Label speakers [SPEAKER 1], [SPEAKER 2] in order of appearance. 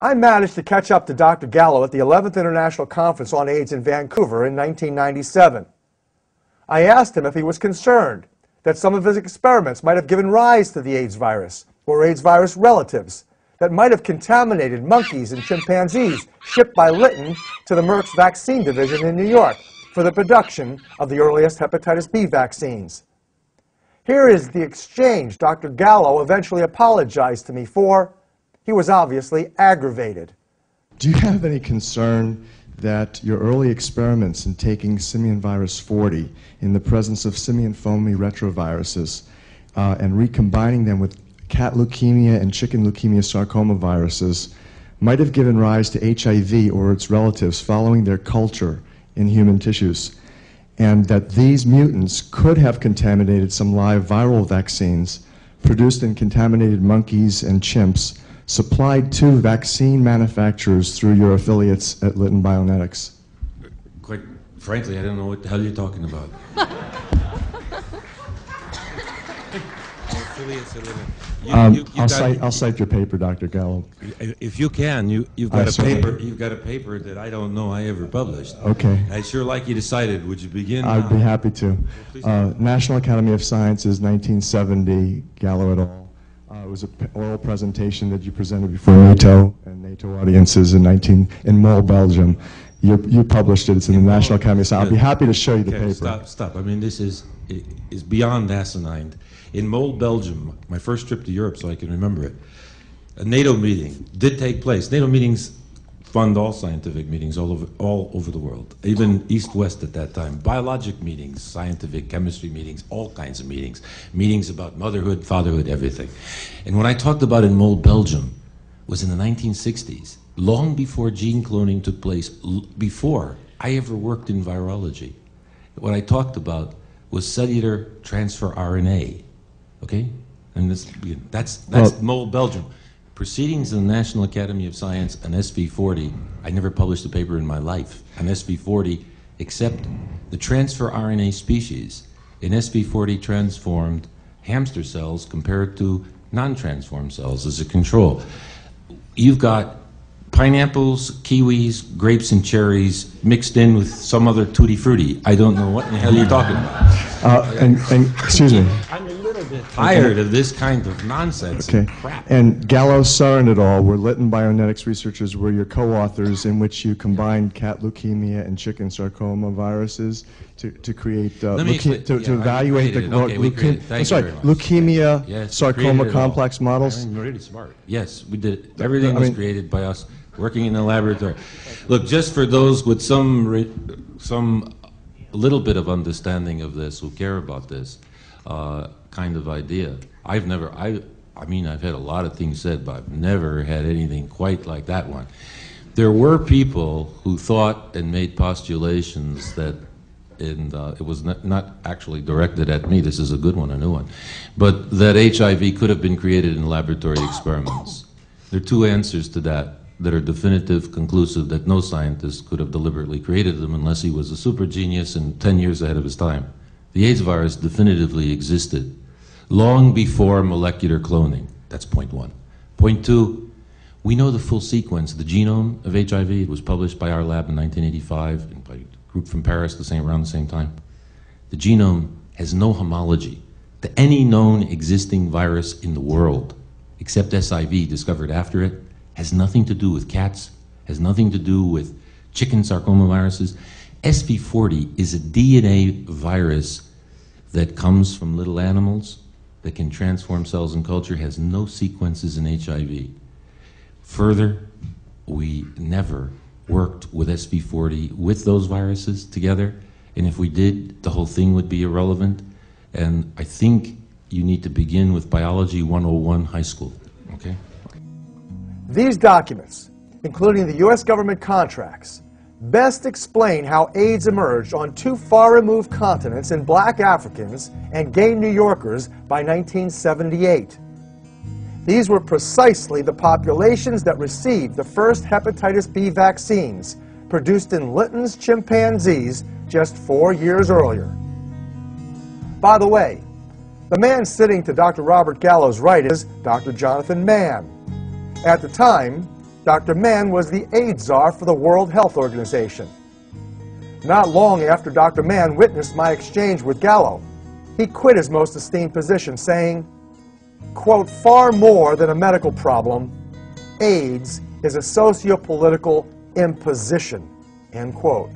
[SPEAKER 1] I managed to catch up to Dr. Gallo at the 11th International Conference on AIDS in Vancouver in 1997. I asked him if he was concerned that some of his experiments might have given rise to the AIDS virus or AIDS virus relatives that might have contaminated monkeys and chimpanzees shipped by Litton to the Merck's vaccine division in New York for the production of the earliest hepatitis B vaccines. Here is the exchange Dr. Gallo eventually apologized to me for. He was obviously aggravated.
[SPEAKER 2] Do you have any concern that your early experiments in taking simian virus 40 in the presence of simian foamy retroviruses uh, and recombining them with cat leukemia and chicken leukemia sarcoma viruses might have given rise to HIV or its relatives following their culture in human tissues, and that these mutants could have contaminated some live viral vaccines produced in contaminated monkeys and chimps supplied to vaccine manufacturers through your affiliates at Litton Bionetics?
[SPEAKER 3] Quite frankly, I don't know what the hell you're talking about. You-
[SPEAKER 2] Um,
[SPEAKER 3] you- you
[SPEAKER 2] I'll, cite, I'll cite your paper, Dr. Gallo.
[SPEAKER 3] If you can, you, you've got a
[SPEAKER 2] certainly-
[SPEAKER 3] paper, you've got a paper that I don't know I ever published.
[SPEAKER 2] Okay.
[SPEAKER 3] I sure like you decided. Would you begin
[SPEAKER 2] I'd
[SPEAKER 3] now?
[SPEAKER 2] be happy to.
[SPEAKER 3] please.
[SPEAKER 2] Uh, National Academy of Sciences, 1970, Gallo et al. It was an oral presentation that you presented before NATO and NATO audiences in 19 in Mol, Belgium. You, you published it. It's in the National Academy Sciences. I'll be happy to show you the
[SPEAKER 3] Okay,
[SPEAKER 2] paper.
[SPEAKER 3] Stop, stop. I mean, this is, is beyond asinine. In Mol, Belgium, my first trip to Europe, so I can remember it, a NATO meeting did take place. NATO meetings fund all scientific meetings all over, all over the world, even East-West at that time. Biologic meetings, scientific chemistry meetings, all kinds of meetings. Meetings about motherhood, fatherhood, everything. And what I talked about in Mol, Belgium, was in the 1960s, long before gene cloning took place, l- before I ever worked in virology. What I talked about was cellular transfer RNA. Okay? And this, that's, that's
[SPEAKER 2] Well-
[SPEAKER 3] Mol, Belgium. Proceedings of the National Academy of Science on SV40, I never published a paper in my life on SV40 except the transfer RNA species in SV40 transformed hamster cells compared to non-transformed cells as a control. You've got pineapples, kiwis, grapes, and cherries mixed in with some other tutti frutti. I don't know what in the hell you're talking about.
[SPEAKER 2] Uh, and, and, excuse me.
[SPEAKER 3] I'm a little bit tired of this kind of nonsense
[SPEAKER 2] Okay.
[SPEAKER 3] and crap.
[SPEAKER 2] And Gallo, Sarin et al. were Litton Bionetics researchers were your co-authors in which you combined cat leukemia and chicken sarcoma viruses to, to create uh, leuke-
[SPEAKER 3] expla-
[SPEAKER 2] to,
[SPEAKER 3] yeah,
[SPEAKER 2] to evaluate the
[SPEAKER 3] created it. Okay, we
[SPEAKER 2] leuke-
[SPEAKER 3] created it. Thank
[SPEAKER 2] I'm sorry,
[SPEAKER 3] very much.
[SPEAKER 2] leukemia
[SPEAKER 3] Yes,
[SPEAKER 2] sarcoma
[SPEAKER 3] created all.
[SPEAKER 2] complex models.
[SPEAKER 3] I'm really smart. Yes, we did it. Everything
[SPEAKER 2] I
[SPEAKER 3] was
[SPEAKER 2] mean-
[SPEAKER 3] created by us working in the laboratory. Look, just for those with some re- some little bit of understanding of this, who care about this uh, kind of idea, I've never. I I mean, I've had a lot of things said, but I've never had anything quite like that one. There were people who thought and made postulations that and uh, it was not, not actually directed at me. This is a good one, a new one, but that HIV could have been created in laboratory experiments. There are two answers to that that are definitive, conclusive, that no scientist could have deliberately created them unless he was a super genius and 10 years ahead of his time. The AIDS virus definitively existed long before molecular cloning. That's point one. Point two, we know the full sequence, of the genome of HIV. It was published by our lab in 1985 and by a group from Paris the same, around the same time. The genome has no homology to any known existing virus in the world, except SIV discovered after it, has nothing to do with cats, has nothing to do with chicken sarcoma viruses. SV40 is a DNA virus that comes from little animals that can transform cells in culture, has no sequences in HIV. Further, we never worked with SV40 with those viruses together, and if we did, the whole thing would be irrelevant. And I think you need to begin with Biology 101 high school, okay?
[SPEAKER 1] These documents, including the U.S. government contracts, best explain how AIDS emerged on two far removed continents in black Africans and gay New Yorkers by 1978. These were precisely the populations that received the first hepatitis B vaccines produced in Litton's chimpanzees just four years earlier. By the way, the man sitting to Dr. Robert Gallo's right is Dr. Jonathan Mann. At the time, Dr. Mann was the AIDS czar for the World Health Organization. Not long after Dr. Mann witnessed my exchange with Gallo, he quit his most esteemed position, saying, quote, far more than a medical problem, AIDS is a socio-political imposition, end quote.